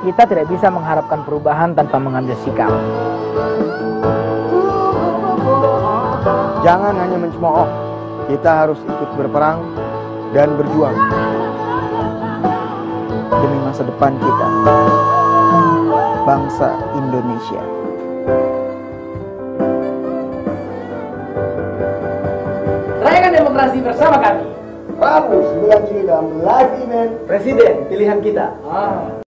kita tidak bisa mengharapkan perubahan tanpa mengambil sikap. Jangan hanya mencemooh, kita harus ikut berperang dan berjuang demi masa depan kita, bangsa Indonesia. Rayakan demokrasi bersama kami. Rabu 9 Juli dalam live event Presiden pilihan kita. Ah.